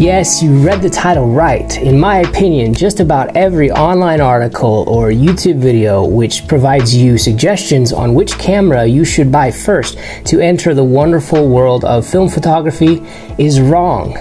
Yes, you read the title right. In my opinion, just about every online article or YouTube video which provides you suggestions on which camera you should buy first to enter the wonderful world of film photography is wrong,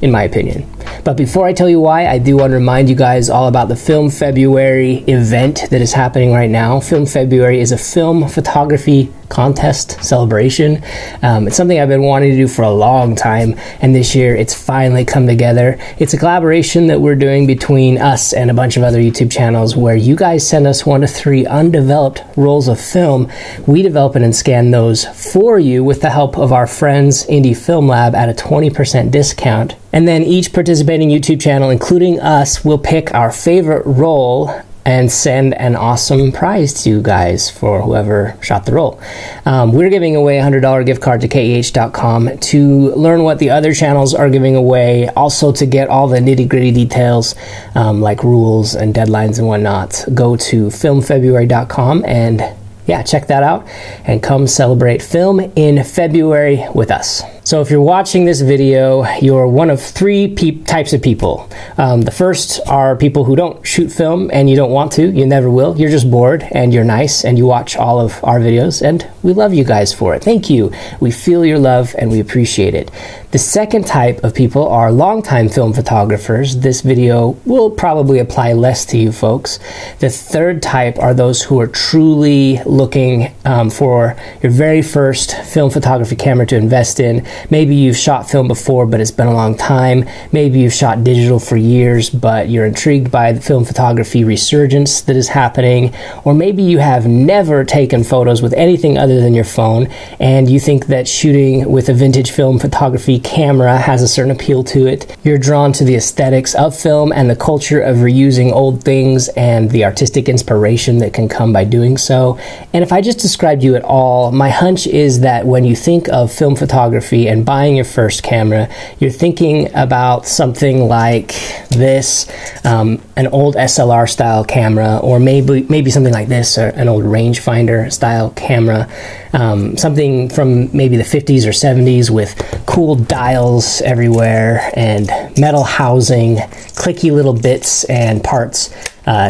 in my opinion. But before I tell you why, I do want to remind you guys all about the Film February event that is happening right now. Film February is a film photography contest celebration. Um, it's something I've been wanting to do for a long time, and this year it's finally come together. It's a collaboration that we're doing between us and a bunch of other YouTube channels where you guys send us one to three undeveloped rolls of film. We develop it and scan those for you with the help of our friends Indie Film Lab at a 20% discount. And then each participating YouTube channel, including us, will pick our favorite roll and send an awesome prize to you guys for whoever shot the roll. Um, we're giving away a $100 gift card to KEH.com to learn what the other channels are giving away, also to get all the nitty gritty details um, like rules and deadlines and whatnot. Go to filmfebruary.com and yeah, check that out and come celebrate film in February with us. So if you're watching this video, you're one of three pe- types of people. Um, the first are people who don't shoot film and you don't want to, you never will. You're just bored and you're nice and you watch all of our videos and we love you guys for it. Thank you. We feel your love and we appreciate it. The second type of people are longtime film photographers. This video will probably apply less to you folks. The third type are those who are truly looking um, for your very first film photography camera to invest in. Maybe you've shot film before, but it's been a long time. Maybe you've shot digital for years, but you're intrigued by the film photography resurgence that is happening. Or maybe you have never taken photos with anything other than your phone, and you think that shooting with a vintage film photography camera has a certain appeal to it. You're drawn to the aesthetics of film and the culture of reusing old things and the artistic inspiration that can come by doing so. And if I just described you at all, my hunch is that when you think of film photography, and buying your first camera, you're thinking about something like this, um, an old SLR style camera, or maybe maybe something like this, an old rangefinder style camera, um, something from maybe the 50s or 70s with cool dials everywhere and metal housing, clicky little bits and parts, uh,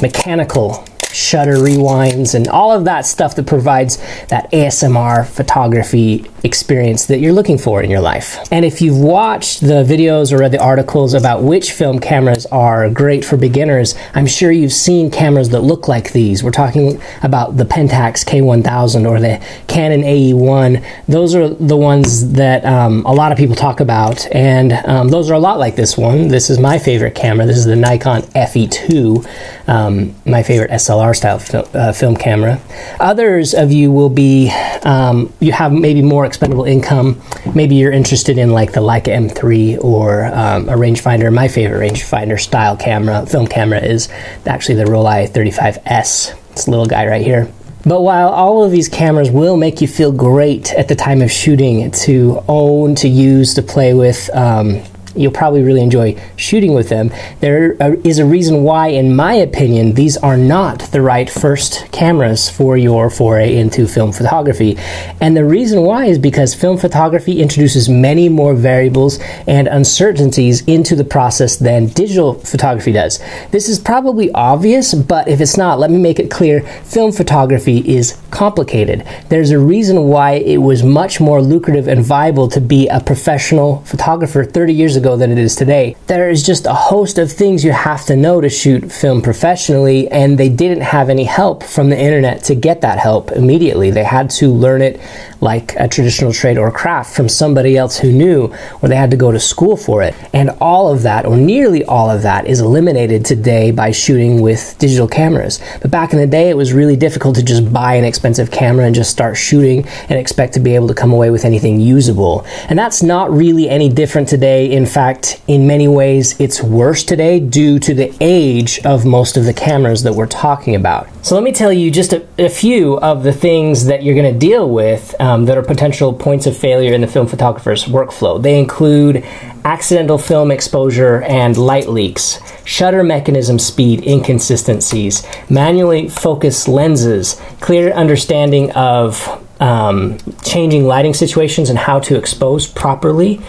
mechanical shutter rewinds, and all of that stuff that provides that ASMR photography experience that you're looking for in your life. And if you've watched the videos or read the articles about which film cameras are great for beginners, I'm sure you've seen cameras that look like these. We're talking about the Pentax K1000 or the Canon AE1. Those are the ones that um, a lot of people talk about, and um, those are a lot like this one. This is my favorite camera. This is the Nikon FE2, um, my favorite SLR style fil- uh, film camera. Others of you will be, um, you have maybe more expendable income. Maybe you're interested in like the Leica M3 or um, a rangefinder. My favorite rangefinder style camera, film camera, is actually the Rollei 35S. This little guy right here. But while all of these cameras will make you feel great at the time of shooting to own, to use, to play with, um, you'll probably really enjoy shooting with them. There uh, is a reason why, in my opinion, these are not the right first cameras for your foray into film photography. And the reason why is because film photography introduces many more variables and uncertainties into the process than digital photography does. This is probably obvious, but if it's not, let me make it clear film photography is complicated. There's a reason why it was much more lucrative and viable to be a professional photographer 30 years ago ago than it is today. There is just a host of things you have to know to shoot film professionally, and they didn't have any help from the internet to get that help immediately. They had to learn it like a traditional trade or craft from somebody else who knew, or they had to go to school for it. And all of that, or nearly all of that, is eliminated today by shooting with digital cameras. But back in the day, it was really difficult to just buy an expensive camera and just start shooting and expect to be able to come away with anything usable. And that's not really any different today. In fact, in many ways, it's worse today due to the age of most of the cameras that we're talking about. So let me tell you just a, a few of the things that you're going to deal with um, that are potential points of failure in the film photographer's workflow. They include accidental film exposure and light leaks, shutter mechanism speed inconsistencies, manually focused lenses, clear understanding of um, changing lighting situations and how to expose properly,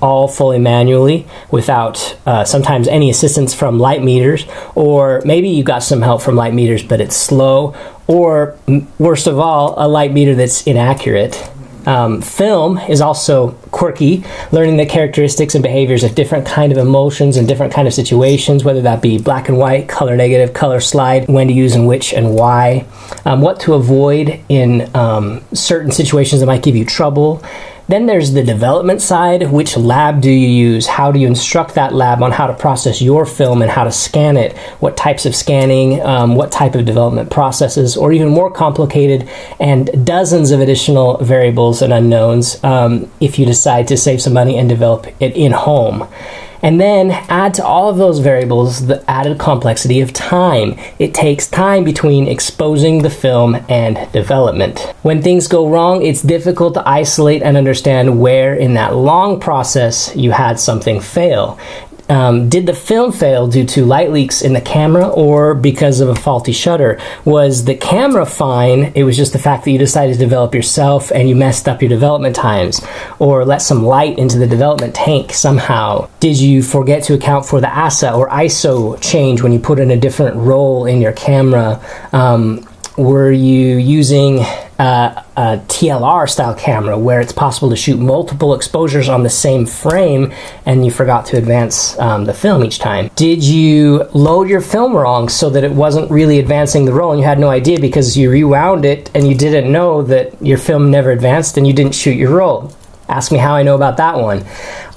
all fully manually without uh, sometimes any assistance from light meters, or maybe you got some help from light meters but it's slow, or worst of all, a light meter that's inaccurate. Um, film is also quirky, learning the characteristics and behaviors of different kind of emulsions and different kind of situations, whether that be black and white, color negative, color slide, when to use and which and why, um, what to avoid in um, certain situations that might give you trouble, then there's the development side. Which lab do you use? How do you instruct that lab on how to process your film and how to scan it? What types of scanning, um, what type of development processes, or even more complicated and dozens of additional variables and unknowns um, if you decide to save some money and develop it in home. And then add to all of those variables the added complexity of time. It takes time between exposing the film and development. When things go wrong, it's difficult to isolate and understand where in that long process you had something fail. Um, did the film fail due to light leaks in the camera or because of a faulty shutter? Was the camera fine? It was just the fact that you decided to develop yourself and you messed up your development times or let some light into the development tank somehow. Did you forget to account for the ASA or ISO change when you put in a different roll in your camera? Um, were you using uh, a TLR style camera where it's possible to shoot multiple exposures on the same frame and you forgot to advance um, the film each time? Did you load your film wrong so that it wasn't really advancing the roll and you had no idea because you rewound it and you didn't know that your film never advanced and you didn't shoot your roll? Ask me how I know about that one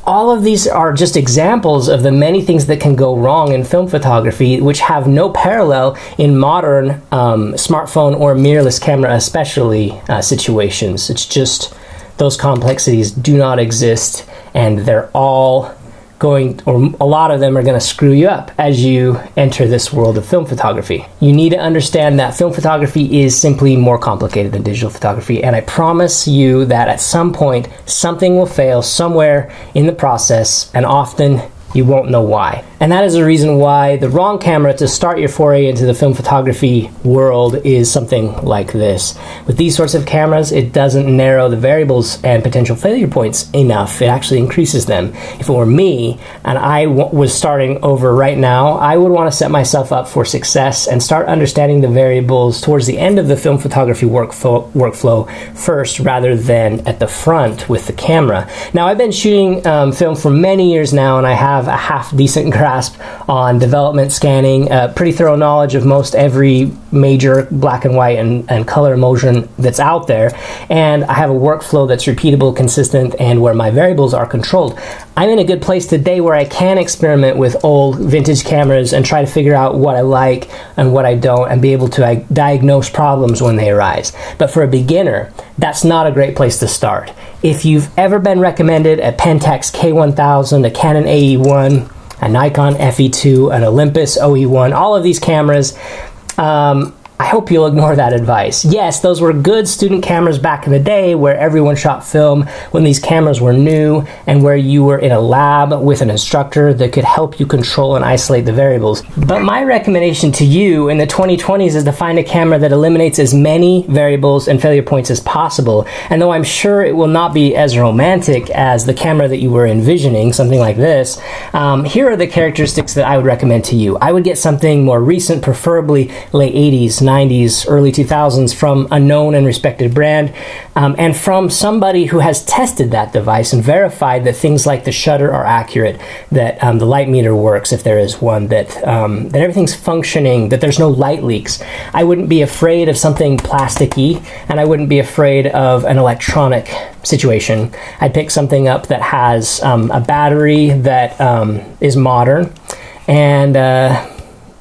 all of these are just examples of the many things that can go wrong in film photography, which have no parallel in modern um, smartphone or mirrorless camera, especially uh, situations. It's just those complexities do not exist, and they're all going, or a lot of them are going to screw you up as you enter this world of film photography. You need to understand that film photography is simply more complicated than digital photography, and I promise you that at some point something will fail somewhere in the process, and often you won't know why. And that is the reason why the wrong camera to start your foray into the film photography world is something like this. With these sorts of cameras, it doesn't narrow the variables and potential failure points enough. It actually increases them. If it were me and I was starting over right now, I would want to set myself up for success and start understanding the variables towards the end of the film photography workflow, workflow first rather than at the front with the camera. Now, I've been shooting um, film for many years now and I have a half decent grasp grasp on development scanning, uh, pretty thorough knowledge of most every major black and white and, and color emulsion that's out there, and I have a workflow that's repeatable, consistent, and where my variables are controlled. I'm in a good place today where I can experiment with old vintage cameras and try to figure out what I like and what I don't and be able to uh, diagnose problems when they arise. But for a beginner, that's not a great place to start. If you've ever been recommended a Pentax K1000, a Canon AE1, a Nikon FE2, an Olympus OE1, all of these cameras. Um, I hope you'll ignore that advice. Yes, those were good student cameras back in the day where everyone shot film when these cameras were new and where you were in a lab with an instructor that could help you control and isolate the variables. But my recommendation to you in the 2020s is to find a camera that eliminates as many variables and failure points as possible. And though I'm sure it will not be as romantic as the camera that you were envisioning, something like this, um, here are the characteristics that I would recommend to you. I would get something more recent, preferably late 80s, 90s, early 2000s from a known and respected brand, um, and from somebody who has tested that device and verified that things like the shutter are accurate, that um, the light meter works if there is one, that um, that everything's functioning, that there's no light leaks. I wouldn't be afraid of something plasticky, and I wouldn't be afraid of an electronic situation. I'd pick something up that has um, a battery that um, is modern and uh,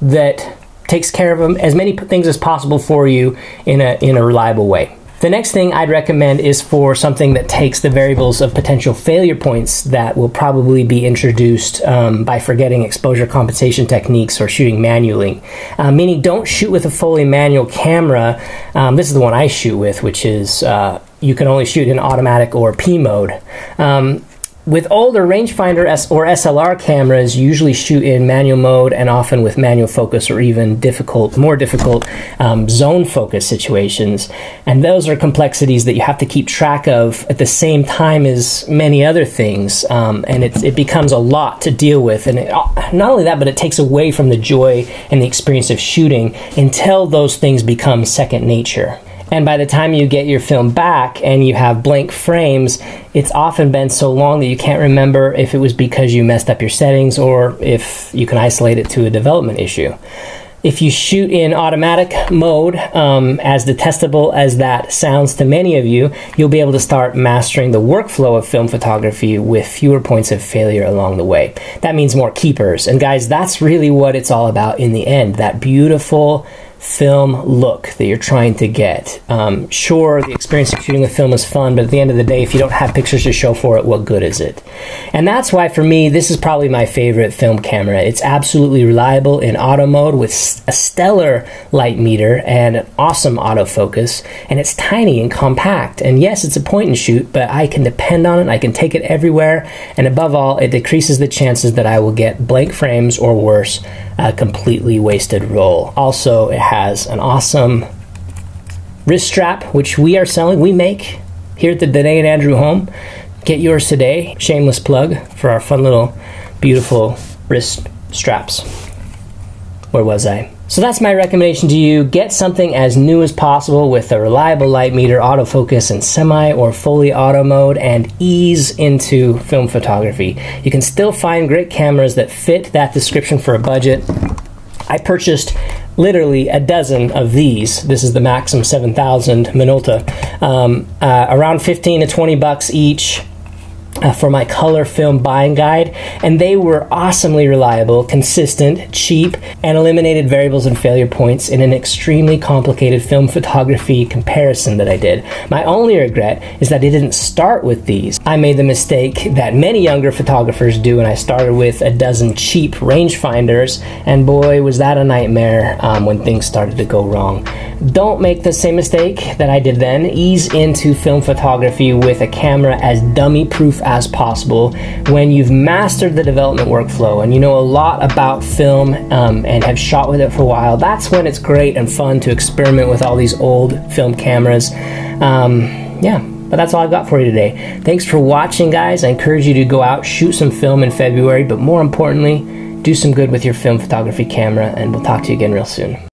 that takes care of them, as many things as possible for you in a, in a reliable way. The next thing I'd recommend is for something that takes the variables of potential failure points that will probably be introduced um, by forgetting exposure compensation techniques or shooting manually. Uh, meaning, don't shoot with a fully manual camera. Um, this is the one I shoot with, which is uh, you can only shoot in automatic or P mode. Um, with older rangefinder or SLR cameras, you usually shoot in manual mode and often with manual focus or even difficult, more difficult um, zone focus situations. And those are complexities that you have to keep track of at the same time as many other things. Um, and it, it becomes a lot to deal with. And it, not only that, but it takes away from the joy and the experience of shooting until those things become second nature. And by the time you get your film back and you have blank frames, it's often been so long that you can't remember if it was because you messed up your settings or if you can isolate it to a development issue. If you shoot in automatic mode, um, as detestable as that sounds to many of you, you'll be able to start mastering the workflow of film photography with fewer points of failure along the way. That means more keepers. And guys, that's really what it's all about in the end that beautiful film look that you're trying to get. Um, sure, the experience of shooting with film is fun, but at the end of the day, if you don't have pictures to show for it, what good is it? And that's why, for me, this is probably my favorite film camera. It's absolutely reliable in auto mode with a stellar light meter and an awesome autofocus, and it's tiny and compact. And yes, it's a point and shoot, but I can depend on it, I can take it everywhere, and above all, it decreases the chances that I will get blank frames or worse, a completely wasted roll. Also, it has an awesome wrist strap, which we are selling. We make here at the Denae and Andrew home. Get yours today. Shameless plug for our fun little, beautiful wrist straps. Where was I? So that's my recommendation to you. Get something as new as possible with a reliable light meter, autofocus, and semi or fully auto mode, and ease into film photography. You can still find great cameras that fit that description for a budget. I purchased literally a dozen of these. This is the Maxxum 7000 Minolta. Um, uh, around 15 to 20 bucks each uh, for my color film buying guide, and they were awesomely reliable, consistent, cheap, and eliminated variables and failure points in an extremely complicated film photography comparison that I did. My only regret is that I didn't start with these. I made the mistake that many younger photographers do, and I started with a dozen cheap rangefinders, and boy, was that a nightmare um, when things started to go wrong. Don't make the same mistake that I did then. Ease into film photography with a camera as dummy proof as possible when you've mastered the development workflow and you know a lot about film um, and have shot with it for a while. That's when it's great and fun to experiment with all these old film cameras. Um, yeah. But that's all I've got for you today. Thanks for watching, guys. I encourage you to go out, shoot some film in February, but more importantly, do some good with your film photography camera, and we'll talk to you again real soon.